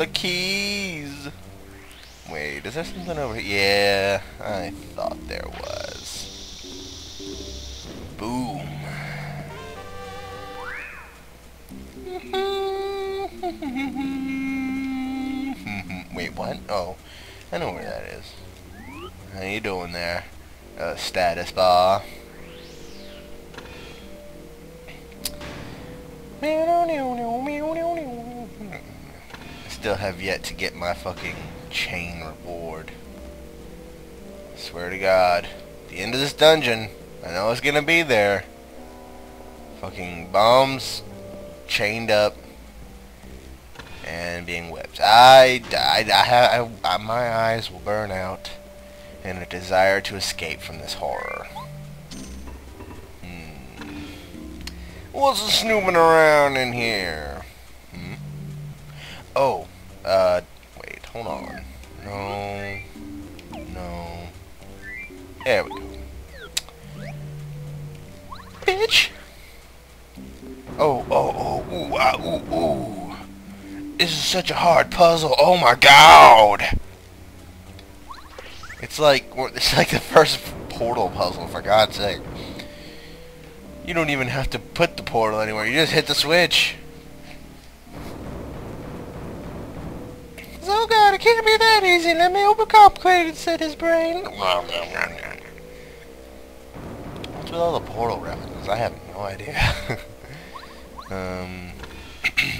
the keys. Wait, is there something over here? Yeah, I thought there was. Boom. Wait, what? Oh, I know where that is. How you doing there? Uh, status bar. Still have yet to get my fucking chain reward. Swear to God. The end of this dungeon. I know it's gonna be there. Fucking bombs chained up and being whipped. I, I, I, have, I, my eyes will burn out in a desire to escape from this horror. Hmm. What's snooping around in here? Oh, uh, wait, hold on. No, no. There we go. Bitch! Oh, oh, oh, ooh, ah, ooh, ooh. This is such a hard puzzle. Oh my god! It's like it's like the first portal puzzle, for God's sake. You don't even have to put the portal anywhere. You just hit the switch. Can't be that easy. Let me overcomplicate it, said his brain. What's with all the portal references? I have no idea. um...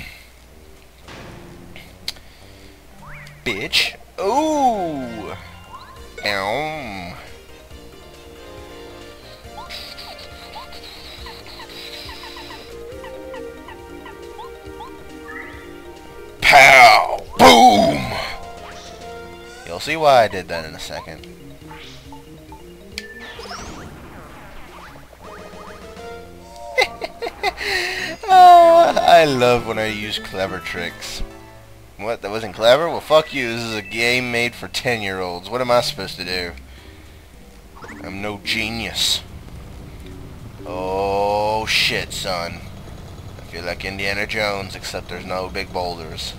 bitch. Ooh! Ow. You'll see why I did that in a second. oh, I love when I use clever tricks. What? That wasn't clever? Well, fuck you. This is a game made for 10-year-olds. What am I supposed to do? I'm no genius. Oh, shit, son. I feel like Indiana Jones, except there's no big boulders.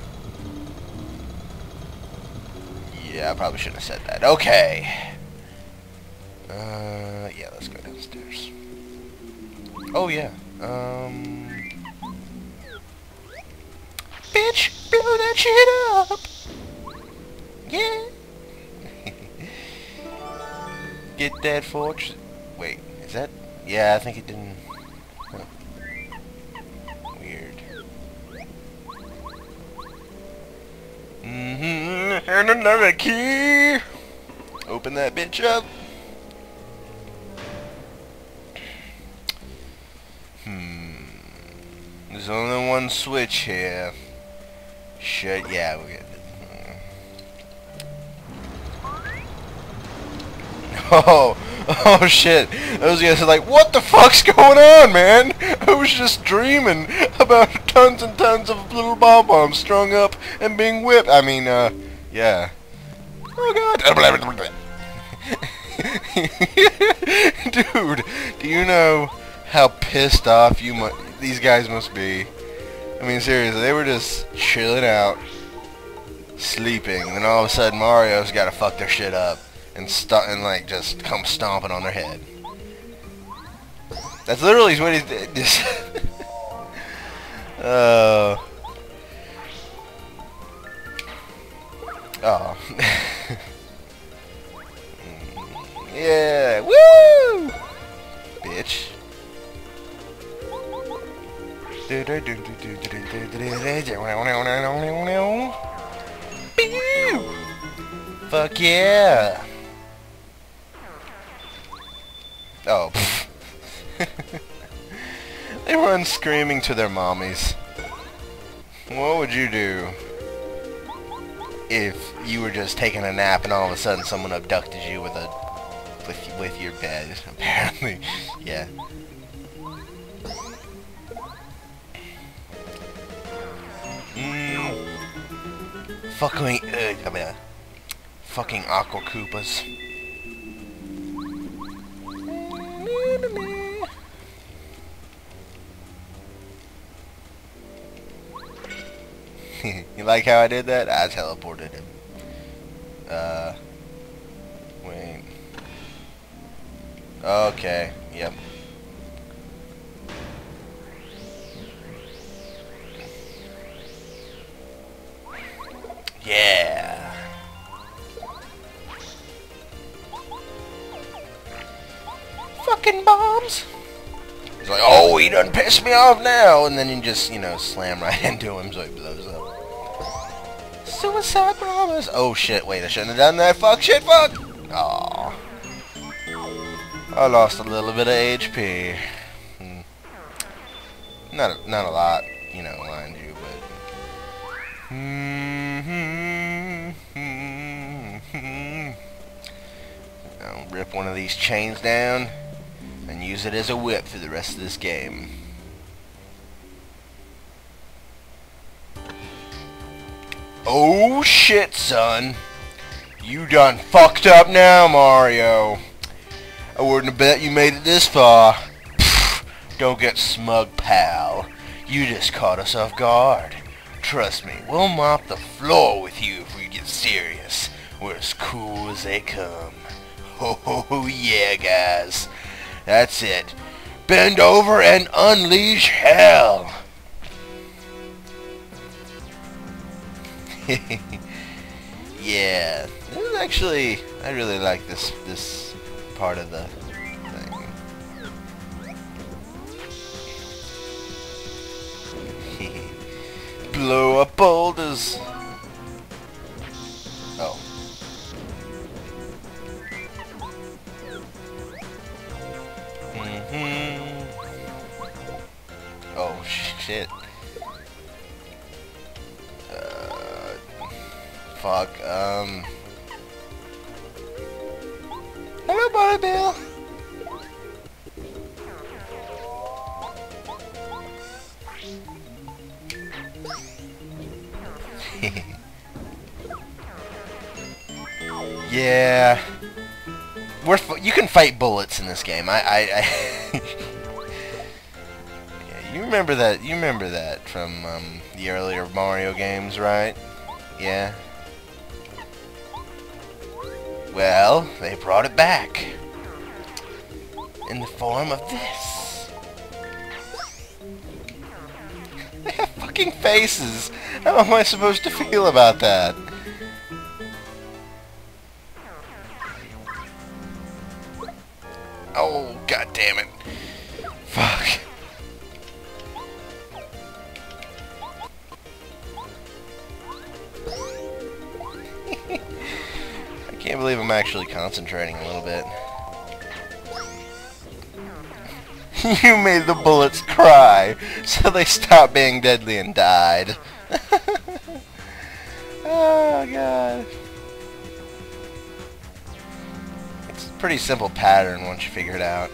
Yeah, I probably shouldn't have said that. Okay. Uh, yeah, let's go downstairs. Oh, yeah. Um... Bitch! blow that shit up. Yeah. Get that fortress. Wait, is that? Yeah, I think it didn't. And another key. Open that bitch up. Hmm. There's only one switch here. Shit, yeah, we get Oh, oh shit. Those guys are like, what the fuck's going on, man? I was just dreaming about tons and tons of little bomb bombs strung up and being whipped. I mean, uh, yeah. Oh god. Dude, do you know how pissed off you mu these guys must be? I mean, seriously, they were just chilling out, sleeping, and then all of a sudden Mario's got to fuck their shit up and st and like just come stomping on their head. That's literally what he did. Just uh, oh. yeah, woo, bitch. Fuck yeah! Oh. they run screaming to their mommies. What would you do if you were just taking a nap and all of a sudden someone abducted you with a with with your bed? Apparently, yeah. Fucking, uh, I mean, fucking Aqua Koopas. you like how I did that? I teleported him. Uh, wait. Okay, yep. Yeah. Fucking bombs. He's like, oh, he done pissed me off now. And then you just, you know, slam right into him so he. Suicide. Oh, shit. Wait, I shouldn't have done that. Fuck, shit, fuck. Aw. I lost a little bit of HP. Hmm. Not, a, not a lot, you know, mind you, but... Hmm, hmm, hmm, I'll rip one of these chains down and use it as a whip for the rest of this game. Oh shit, son. You done fucked up now, Mario. I wouldn't have bet you made it this far. Don't get smug, pal. You just caught us off guard. Trust me, we'll mop the floor with you if we get serious. We're as cool as they come. Ho oh, yeah, guys. That's it. Bend over and unleash hell. yeah, actually I really like this this part of the thing. Blow up boulders. Oh. Mm-hmm. Oh shit. Fuck. Um. Hello, Bobby Bill. yeah. We're you can fight bullets in this game. I, I, I you remember that? You remember that from um, the earlier Mario games, right? Yeah. Well, they brought it back in the form of this. They have fucking faces. How am I supposed to feel about that? Oh, god damn it. Fuck. Can't believe I'm actually concentrating a little bit. you made the bullets cry, so they stopped being deadly and died. oh, God. It's a pretty simple pattern once you figure it out.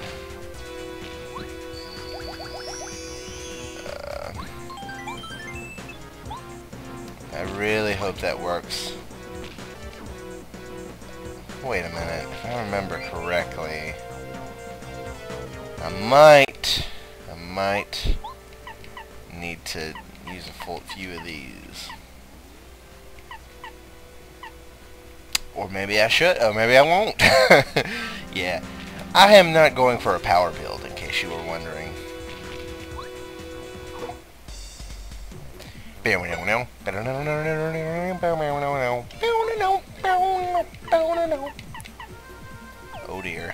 Uh, I really hope that works. Wait a minute, if I remember correctly, I might, I might need to use a full few of these. Or maybe I should, or maybe I won't. yeah, I am not going for a power build, in case you were wondering. Oh dear.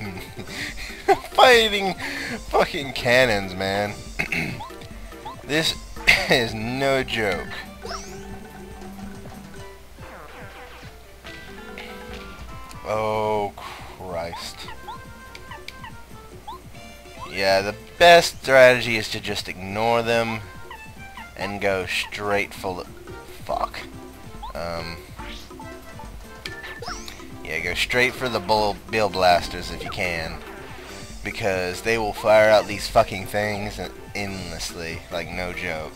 Fighting fucking cannons, man. this is no joke. Oh, Christ. Yeah, the best strategy is to just ignore them and go straight full of... Fuck. Um... Yeah, go straight for the bull bill blasters if you can. Because they will fire out these fucking things endlessly. Like, no joke.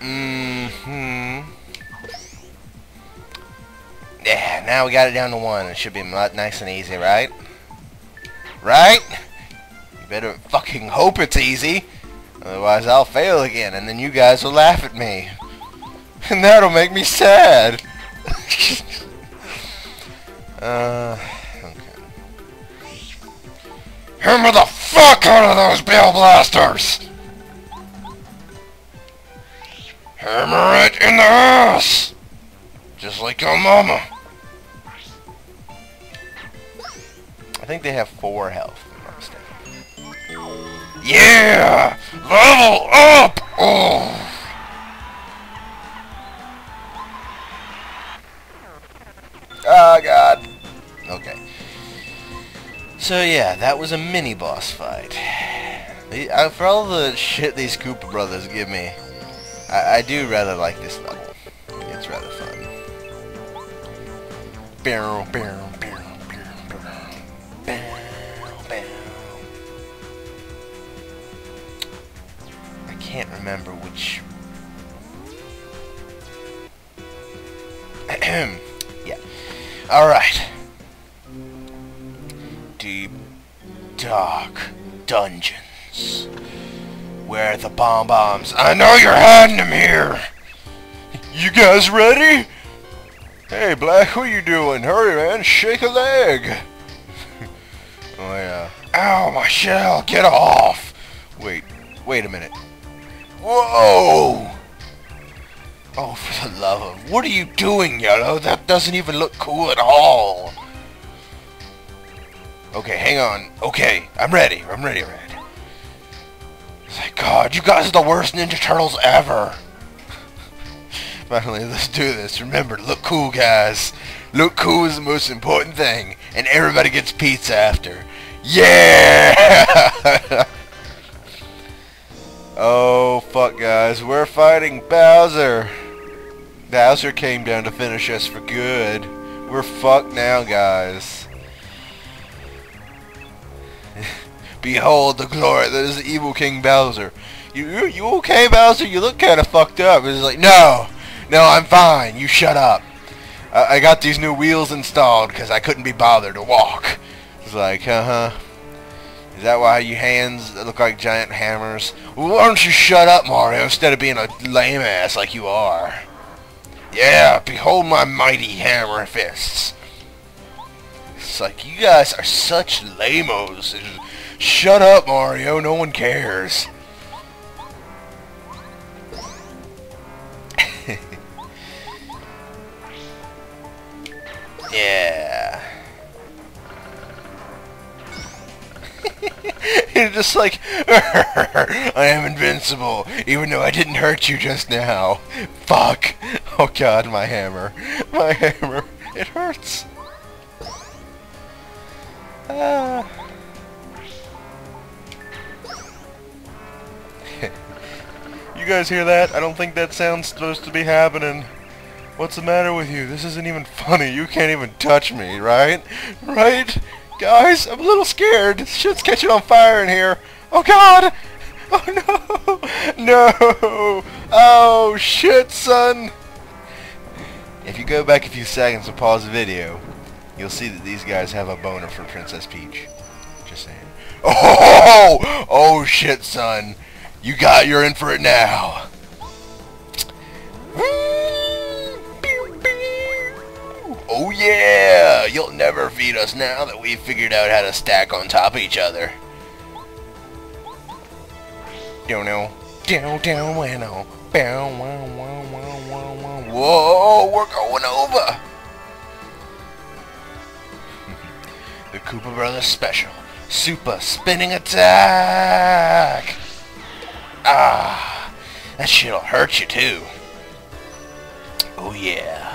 Mm-hmm. Now we got it down to one. It should be nice and easy, right? Right? You better fucking hope it's easy. Otherwise I'll fail again, and then you guys will laugh at me. And that'll make me sad. uh, okay. Hammer the fuck out of those Bill Blasters! Hammer it in the ass! Just like your mama. Think they have four health, Yeah! Level up! Oh! Oh god. Okay. So yeah, that was a mini boss fight. Uh, for all the shit these Koopa brothers give me, I, I do rather like this level. It's rather fun. Barrel, barrel, I can't remember which. yeah. Alright. Deep, dark dungeons. Where the bomb bombs? I know you're hiding them here! You guys ready? Hey, Black, what you doing? Hurry, man, shake a leg! Oh, yeah. Ow, my shell, get off! Wait, wait a minute. Whoa! Oh, for the love of... What are you doing, Yellow? That doesn't even look cool at all. Okay, hang on. Okay, I'm ready. I'm ready, Red. Thank God, you guys are the worst Ninja Turtles ever. Finally, let's do this. Remember, look cool, guys. Look cool is the most important thing. And everybody gets pizza after. Yeah! oh, fuck, guys. We're fighting Bowser. Bowser came down to finish us for good. We're fucked now, guys. Behold the glory that is the evil King Bowser. You, you, you okay, Bowser? You look kind of fucked up. It's like, no, no, I'm fine. You shut up. I, I got these new wheels installed because I couldn't be bothered to walk. It's like, uh-huh. Is that why your hands look like giant hammers? Well, why don't you shut up, Mario, instead of being a lame ass like you are? Yeah, behold my mighty hammer fists. It's like, you guys are such lamos. Shut up, Mario, no one cares. Yeah. You're just like, I am invincible, even though I didn't hurt you just now. Fuck. Oh god, my hammer. My hammer. It hurts. Ah. you guys hear that? I don't think that sound's supposed to be happening. What's the matter with you? This isn't even funny. You can't even touch me, right? Right? Guys, I'm a little scared. Shit's catching on fire in here. Oh god! Oh no! No! Oh shit, son! If you go back a few seconds and pause the video, you'll see that these guys have a boner for Princess Peach. Just saying. Oh! Oh shit, son! You got, you're in for it now. Oh yeah! You'll never feed us now that we've figured out how to stack on top of each other. Don't know. Down, down, wow. Whoa, we're going over! the Koopa Brothers Special. Super Spinning Attack! Ah, that shit'll hurt you too. Oh yeah.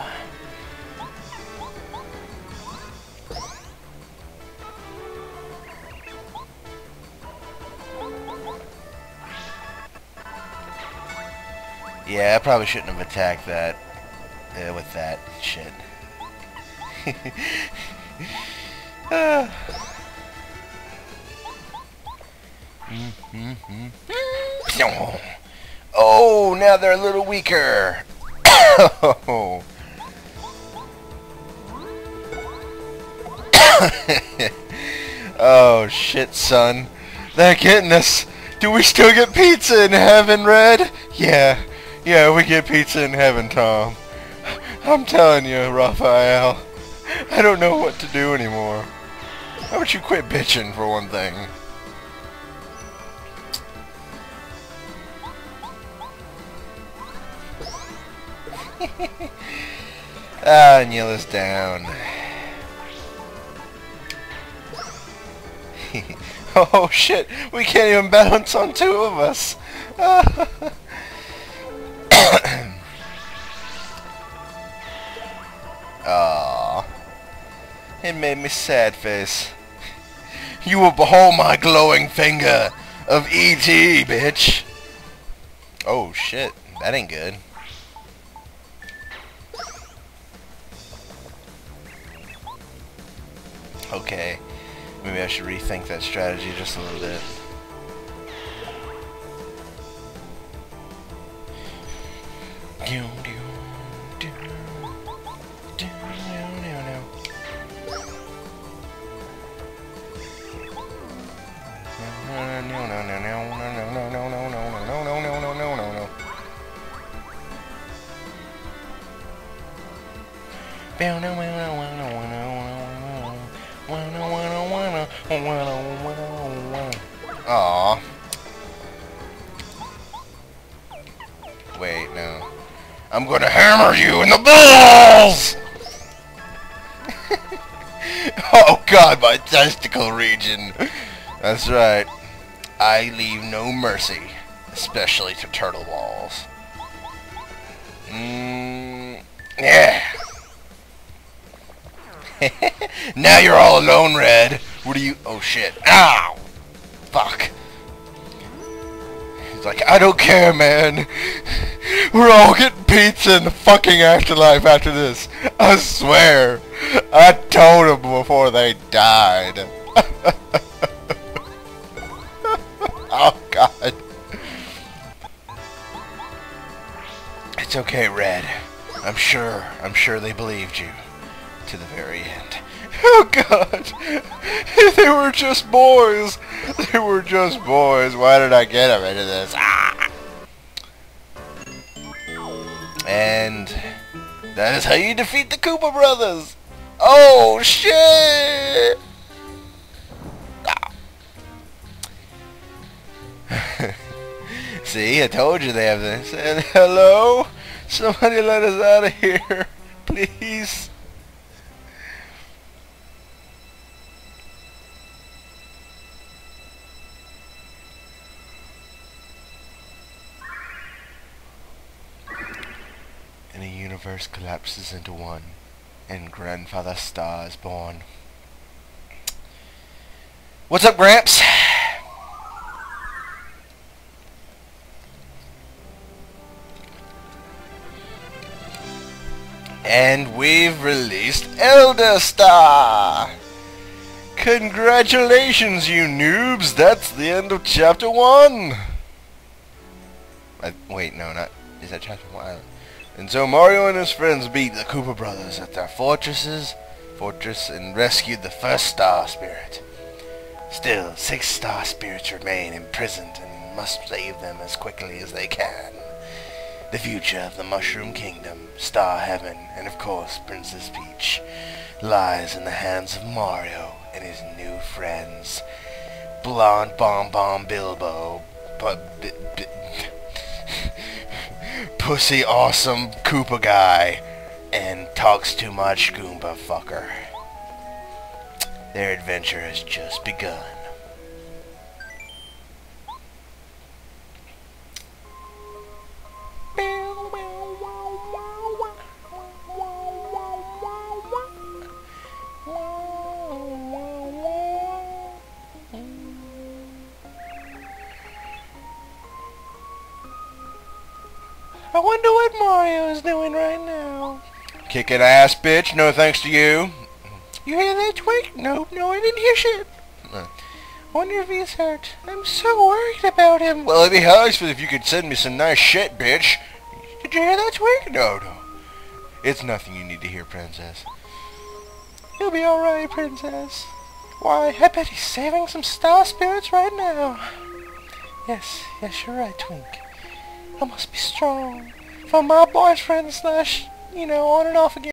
Yeah, I probably shouldn't have attacked that uh, with that shit. uh. Oh, now they're a little weaker. oh shit, son. They're getting us. Do we still get pizza in heaven, Red? Yeah. Yeah, we get pizza in heaven, Tom. I'm telling you, Raphael. I don't know what to do anymore. How about you quit bitching for one thing? ah, kneel us down. oh shit, we can't even balance on two of us. Ah, it made me sad face. You will behold my glowing finger of E.T., bitch. Oh shit, that ain't good. Okay, maybe I should rethink that strategy just a little bit. Aww. I'm gonna hammer you in the balls! oh god, my testicle region. That's right. I leave no mercy, especially to turtle balls. Mmm. Yeah. now you're all alone, Red. What are you? Oh shit. Ow! Fuck. Like, I don't care, man. We're all getting pizza in the fucking afterlife after this. I swear. I told them before they died. oh, God. It's okay, Red. I'm sure, I'm sure they believed you. To the very end. Oh, God. They were just boys. They were just boys. Why did I get them into this? Ah! And that is how you defeat the Koopa Brothers. Oh, shit! See, I told you they have this. And hello? Somebody let us out of here, please. And a universe collapses into one, and Grandfather Star is born. What's up, Gramps? And we've released Elder Star! Congratulations, you noobs! That's the end of Chapter 1! I, uh, wait, no, not... Is that Chapter 1? And so Mario and his friends beat the Koopa Brothers at their fortresses, fortress and rescued the first Star Spirit. Still, six Star Spirits remain imprisoned and must save them as quickly as they can. The future of the Mushroom Kingdom, Star Heaven, and of course Princess Peach lies in the hands of Mario and his new friends. Blonde Bomb Bomb Bilbo, but pussy awesome Koopa guy, and talks too much Goomba fucker. Their adventure has just begun. I wonder what Mario is doing right now. Kicking ass, bitch. No thanks to you. You hear that, Twink? No, no, I didn't hear shit. Uh, wonder if he's hurt. I'm so worried about him. Well, it'd be nice if you could send me some nice shit, bitch. Did you hear that, Twink? No, no. It's nothing you need to hear, Princess. You'll be alright, princess. Why, I bet he's saving some star spirits right now. Yes, yes, you're right, Twink. I must be strong. For my boyfriend slash, you know, on and off again.